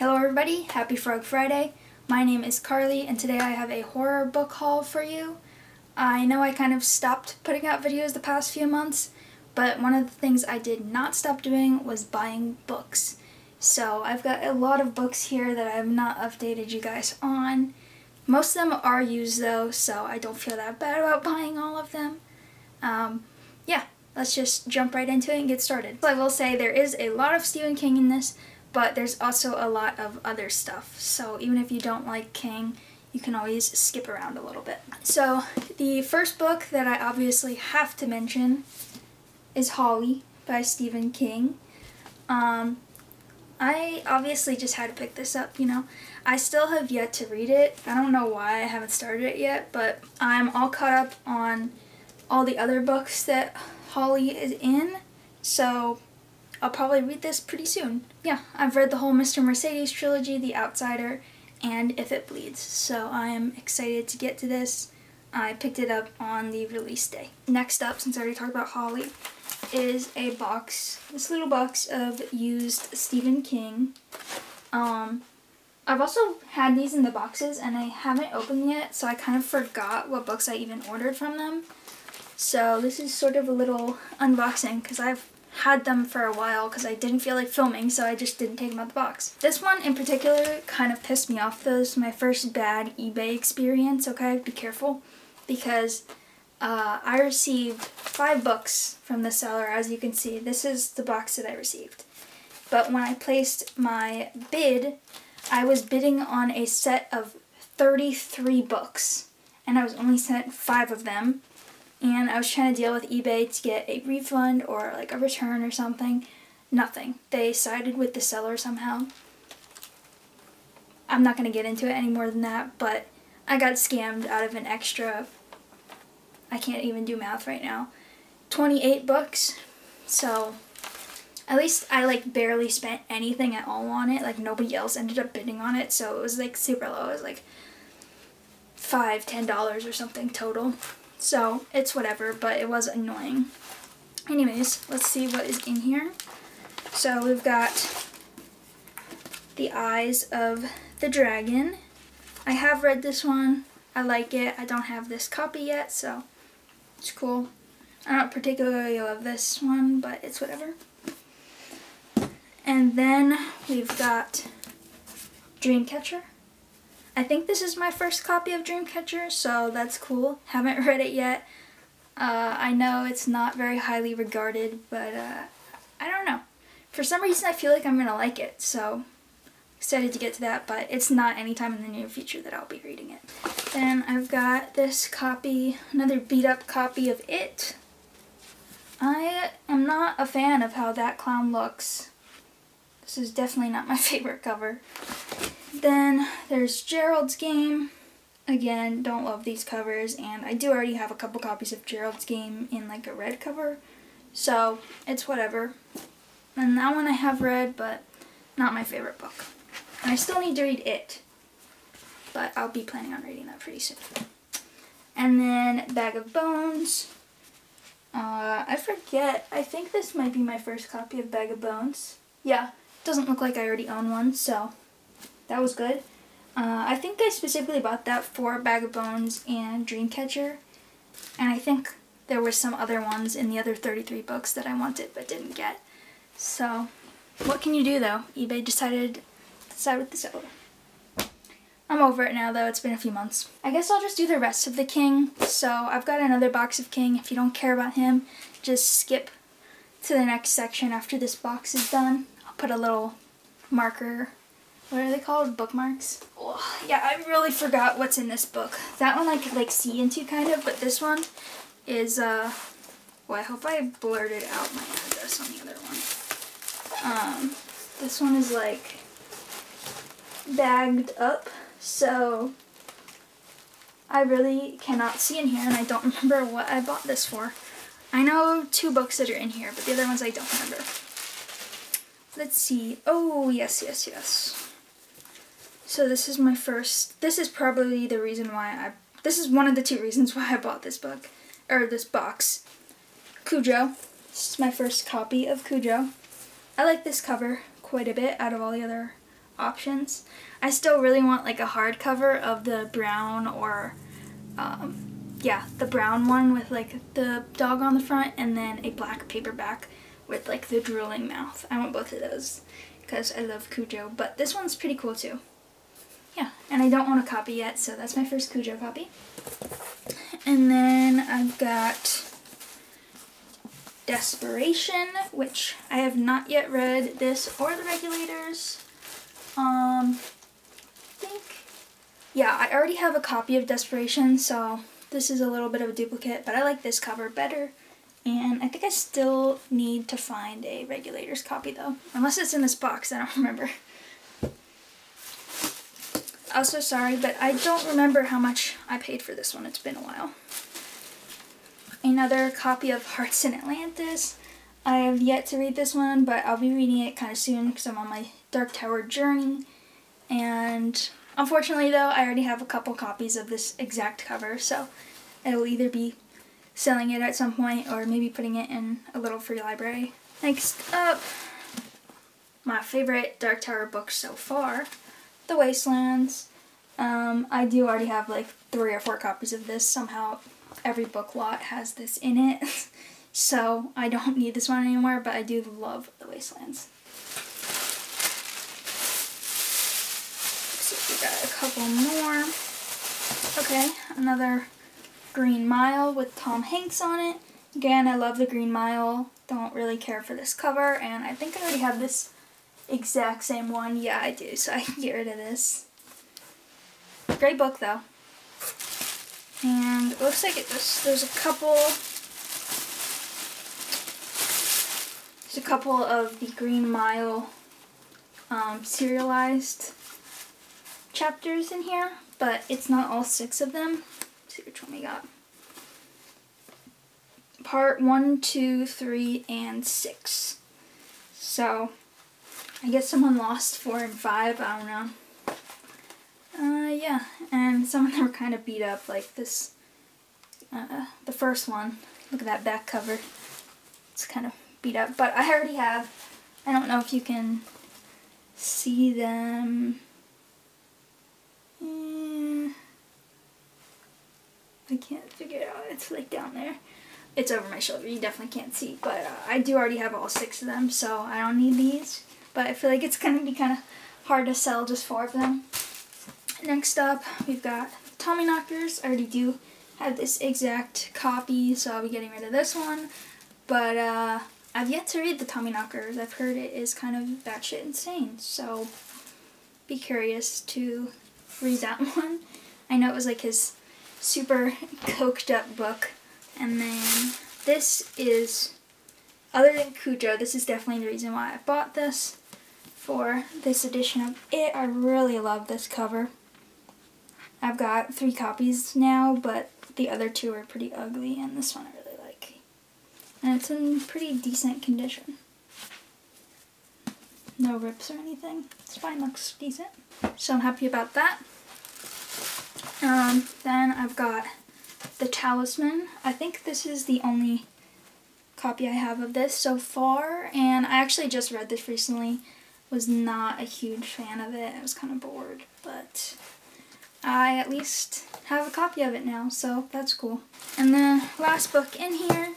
Hello everybody, happy Frog Friday. My name is Carly and today I have a horror book haul for you. I know I kind of stopped putting out videos the past few months, but one of the things I did not stop doing was buying books. So I've got a lot of books here that I have not updated you guys on. Most of them are used though, so I don't feel that bad about buying all of them. Um, yeah, let's just jump right into it and get started. So I will say there is a lot of Stephen King in this, but there's also a lot of other stuff. So even if you don't like King, you can always skip around a little bit. So the first book that I obviously have to mention is Holly by Stephen King. Um, I obviously just had to pick this up, you know. I still have yet to read it. I don't know why I haven't started it yet, but I'm all caught up on all the other books that Holly is in, so I'll probably read this pretty soon. Yeah, I've read the whole Mr. Mercedes trilogy, The Outsider, and If It Bleeds, so I am excited to get to this. I picked it up on the release day. Next up, since I already talked about Holly, is a box, this little box of used Stephen King. Um, I've also had these in the boxes and I haven't opened yet, so I kind of forgot what books I even ordered from them. So this is sort of a little unboxing because I've had them for a while because I didn't feel like filming, so I just didn't take them out the box. This one in particular kind of pissed me off though. This is my first bad eBay experience, okay? Be careful because uh, I received five books from the seller, as you can see. This is the box that I received. But when I placed my bid, I was bidding on a set of 33 books, and I was only sent five of them. And I was trying to deal with eBay to get a refund or like a return or something. Nothing. They sided with the seller somehow. I'm not going to get into it any more than that, but I got scammed out of an extra, I can't even do math right now, 28 bucks. So at least I like barely spent anything at all on it. Like nobody else ended up bidding on it, so it was like super low. It was like five, ten dollars or something total. So it's whatever, but it was annoying. Anyways, let's see what is in here. So we've got the eyes of the dragon. I have read this one. I like it. I don't have this copy yet, so it's cool. I don't particularly love this one, but it's whatever. And then we've got Dreamcatcher. I think this is my first copy of Dreamcatcher, so that's cool. Haven't read it yet. Uh, I know it's not very highly regarded, but uh, I don't know. For some reason, I feel like I'm going to like it, so excited to get to that, but it's not anytime in the near future that I'll be reading it. Then I've got this copy, another beat up copy of It. I am not a fan of how that clown looks. This is definitely not my favorite cover. Then there's Gerald's Game. Again, don't love these covers, and I do already have a couple copies of Gerald's Game in like a red cover, so it's whatever. And that one I have read, but not my favorite book. And I still need to read it, but I'll be planning on reading that pretty soon. And then Bag of Bones. Uh, I forget, I think this might be my first copy of Bag of Bones. Yeah, doesn't look like I already own one, so that was good. Uh, I think I specifically bought that for Bag of Bones and Dreamcatcher, and I think there were some other ones in the other 33 books that I wanted but didn't get. So, what can you do though? eBay decided to side with the seller. I'm over it now though, it's been a few months. I guess I'll just do the rest of the King. So I've got another box of King. If you don't care about him, just skip to the next section after this box is done I'll put a little marker. What are they called? Bookmarks? Oh, yeah, I really forgot what's in this book. That one I could like see into kind of, but this one is, uh, well, I hope I blurted out my address on the other one. Um, this one is like bagged up, so I really cannot see in here, and I don't remember what I bought this for. I know two books that are in here, but the other ones I don't remember. Let's see. Oh, yes, yes, yes. So this is my first, this is probably the reason why I, this is one of the two reasons why I bought this book, or this box. Cujo. This is my first copy of Cujo. I like this cover quite a bit out of all the other options. I still really want like a hardcover of the brown or um, yeah, the brown one with like the dog on the front and then a black paperback with like the drooling mouth. I want both of those because I love Cujo, but this one's pretty cool too. Yeah, and I don't own a copy yet, so that's my first Cujo copy. And then I've got Desperation, which I have not yet read this or the Regulators. Um, I think, yeah, I already have a copy of Desperation, so this is a little bit of a duplicate, but I like this cover better. And I think I still need to find a Regulators copy though. Unless it's in this box, I don't remember. Also sorry, but I don't remember how much I paid for this one. It's been a while. Another copy of Hearts in Atlantis. I have yet to read this one, but I'll be reading it kind of soon because I'm on my Dark Tower journey. And Unfortunately though, I already have a couple copies of this exact cover, so it'll either be selling it at some point or maybe putting it in a little free library. Next up, my favorite Dark Tower book so far, The Wastelands. Um, I do already have like three or four copies of this. Somehow every book lot has this in it. so I don't need this one anymore, but I do love The Wastelands. got a couple more. Okay, another Green Mile with Tom Hanks on it. Again, I love the Green Mile. Don't really care for this cover, and I think I already have this exact same one. Yeah, I do, so I can get rid of this. Great book, though. And it looks like it, there's, there's a couple... There's a couple of the Green Mile um, serialized chapters in here, but it's not all six of them. Let's see which one we got. Part one, two, three, and six. So, I guess someone lost four and five, I don't know. Uh, yeah, and some of them were kind of beat up, like this, uh, the first one. Look at that back cover. It's kind of beat up, but I already have, I don't know if you can see them I can't figure it out. It's like down there. It's over my shoulder. You definitely can't see. But uh, I do already have all six of them, so I don't need these. But I feel like it's going to be kind of hard to sell just four of them. Next up, we've got Tommyknockers. I already do have this exact copy, so I'll be getting rid of this one. But uh, I've yet to read the Tommyknockers. I've heard it is kind of batshit insane, so be curious to read that one. I know it was like his super coked up book. And then this is, other than Cujo, this is definitely the reason why I bought this for this edition of it. I really love this cover. I've got three copies now, but the other two are pretty ugly, and this one I really like. And it's in pretty decent condition. No rips or anything. Spine looks decent. So I'm happy about that. Um, then I've got the Talisman. I think this is the only copy I have of this so far, and I actually just read this recently. Was not a huge fan of it. I was kind of bored, but I at least have a copy of it now, so that's cool. And the last book in here,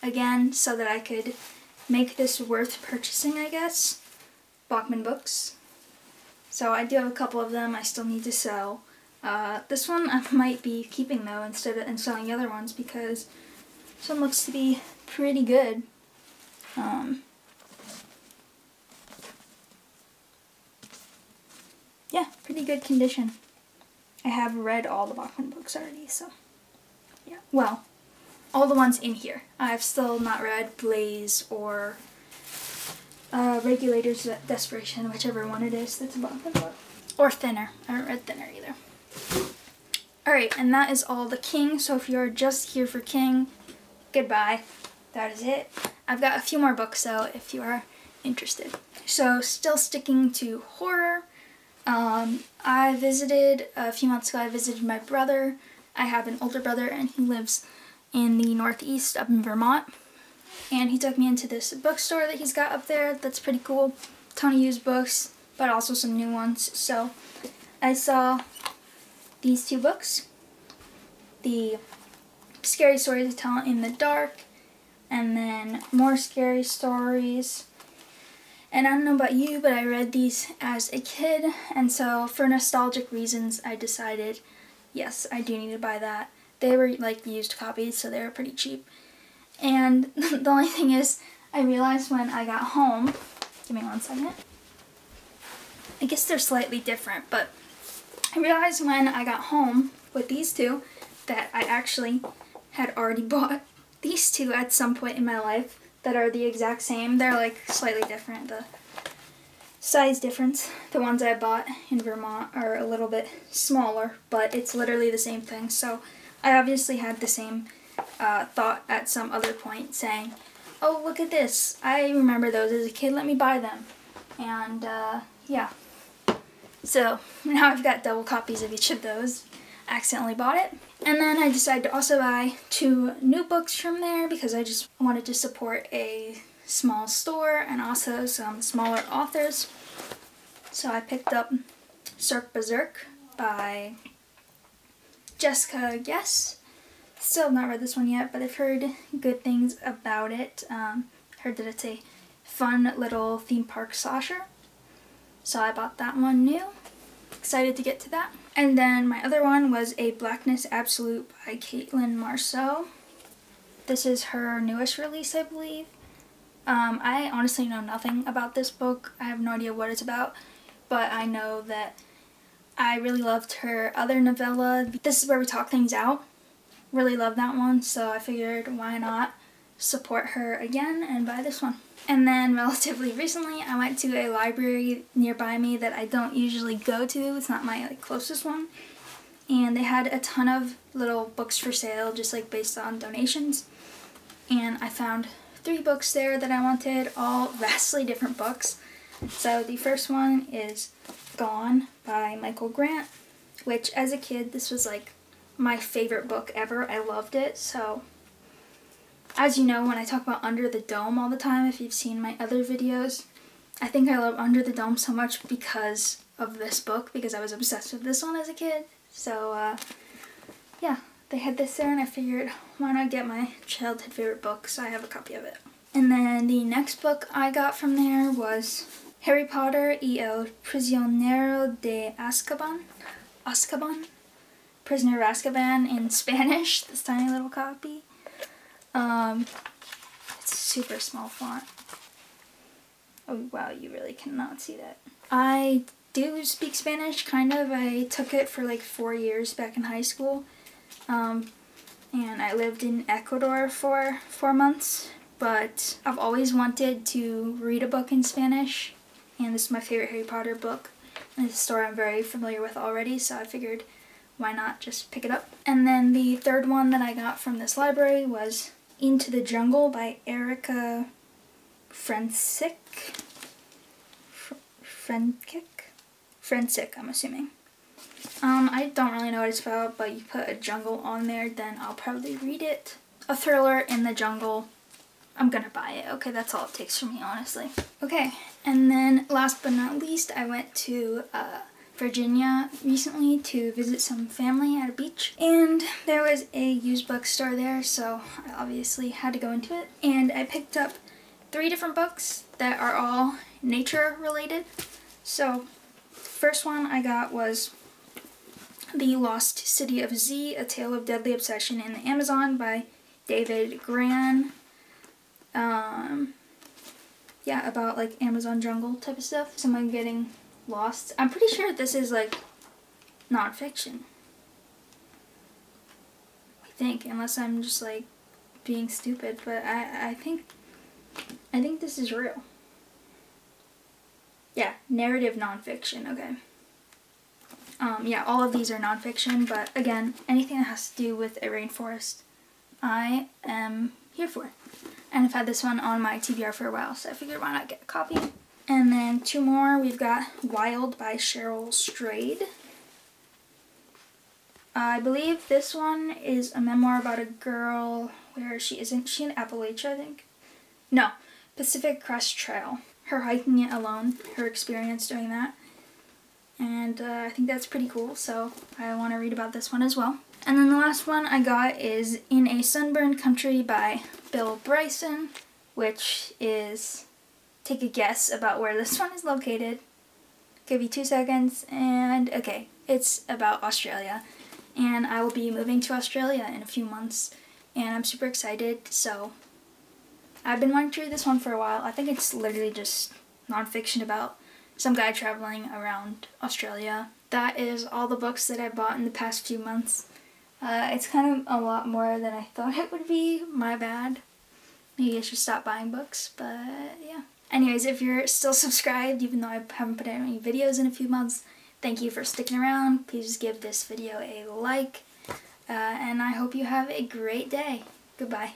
again, so that I could make this worth purchasing, I guess, Bachman Books. So I do have a couple of them I still need to sell. Uh, this one I might be keeping though instead of and selling the other ones because this one looks to be pretty good. Um, yeah, pretty good condition. I have read all the Bachman books already, so yeah. Well, all the ones in here. I've still not read Blaze or uh, Regulators Desperation, whichever one it is that's a Bachman book. Or Thinner. I haven't read Thinner either. Alright, and that is all the King, so if you're just here for King, goodbye. That is it. I've got a few more books though, if you are interested. So, still sticking to horror, um, I visited, a few months ago, I visited my brother. I have an older brother and he lives in the northeast up in Vermont. And he took me into this bookstore that he's got up there that's pretty cool. Ton of used books, but also some new ones. So I saw these two books, the Scary Stories to Tell in the Dark, and then More Scary Stories. And I don't know about you, but I read these as a kid, and so for nostalgic reasons, I decided, yes, I do need to buy that. They were like used copies, so they were pretty cheap. And the only thing is, I realized when I got home, give me one second. I guess they're slightly different, but I realized when I got home with these two that I actually had already bought these two at some point in my life that are the exact same. They're like slightly different. The size difference. The ones I bought in Vermont are a little bit smaller, but it's literally the same thing. So I obviously had the same uh, thought at some other point saying, oh, look at this. I remember those as a kid. Let me buy them. And uh, yeah. So now I've got double copies of each of those. Accidentally bought it. And then I decided to also buy two new books from there because I just wanted to support a small store and also some smaller authors. So I picked up Cirque Berserk by Jessica Guess. Still have not read this one yet, but I've heard good things about it. Um, heard that it's a fun little theme park slasher. So I bought that one new. Excited to get to that. And then my other one was A Blackness Absolute by Caitlin Marceau. This is her newest release, I believe. Um, I honestly know nothing about this book. I have no idea what it's about, but I know that I really loved her other novella. This is where we talk things out. Really love that one, so I figured why not support her again and buy this one. And then relatively recently, I went to a library nearby me that I don't usually go to. It's not my like, closest one. And they had a ton of little books for sale, just like based on donations. And I found three books there that I wanted, all vastly different books. So the first one is Gone by Michael Grant, which as a kid, this was like my favorite book ever. I loved it. So as you know, when I talk about Under the Dome all the time, if you've seen my other videos, I think I love Under the Dome so much because of this book, because I was obsessed with this one as a kid. So, uh, yeah, they had this there and I figured, why not get my childhood favorite book, so I have a copy of it. And then the next book I got from there was Harry Potter y el Prisionero de Azkaban. Azkaban? Prisoner of Azkaban in Spanish, this tiny little copy. Um, it's super small font. Oh wow, you really cannot see that. I do speak Spanish, kind of. I took it for like four years back in high school. Um, and I lived in Ecuador for four months, but I've always wanted to read a book in Spanish, and this is my favorite Harry Potter book. It's a story I'm very familiar with already, so I figured why not just pick it up. And then the third one that I got from this library was into the Jungle by Erica Frensick. Frenkick? Frensick, I'm assuming. Um, I don't really know what it's about, but you put a jungle on there, then I'll probably read it. A thriller in the jungle. I'm gonna buy it. Okay, that's all it takes for me, honestly. Okay, and then last but not least, I went to uh, Virginia recently to visit some family at a beach and there was a used bookstore there so I obviously had to go into it and I picked up three different books that are all nature related. So first one I got was The Lost City of Z, A Tale of Deadly Obsession in the Amazon by David Grann. Um, yeah, about like Amazon jungle type of stuff. Someone getting Lost. I'm pretty sure this is like nonfiction. I think, unless I'm just like being stupid, but I, I think, I think this is real. Yeah, narrative nonfiction, okay. Um, yeah, all of these are nonfiction, but again, anything that has to do with a rainforest, I am here for. And I've had this one on my TBR for a while, so I figured why not get a copy. And then two more, we've got Wild by Cheryl Strayed. I believe this one is a memoir about a girl where she isn't she in Appalachia, I think? No, Pacific Crest Trail. her hiking it alone, her experience doing that. And uh, I think that's pretty cool, so I want to read about this one as well. And then the last one I got is In a Sunburned Country by Bill Bryson, which is, take a guess about where this one is located. Give you two seconds, and okay, it's about Australia. And I will be moving to Australia in a few months, and I'm super excited, so I've been wanting to read this one for a while. I think it's literally just nonfiction about some guy traveling around Australia. That is all the books that I bought in the past few months. Uh, it's kind of a lot more than I thought it would be. My bad. Maybe I should stop buying books, but yeah. Anyways, if you're still subscribed, even though I haven't put out any videos in a few months, thank you for sticking around. Please give this video a like, uh, and I hope you have a great day. Goodbye.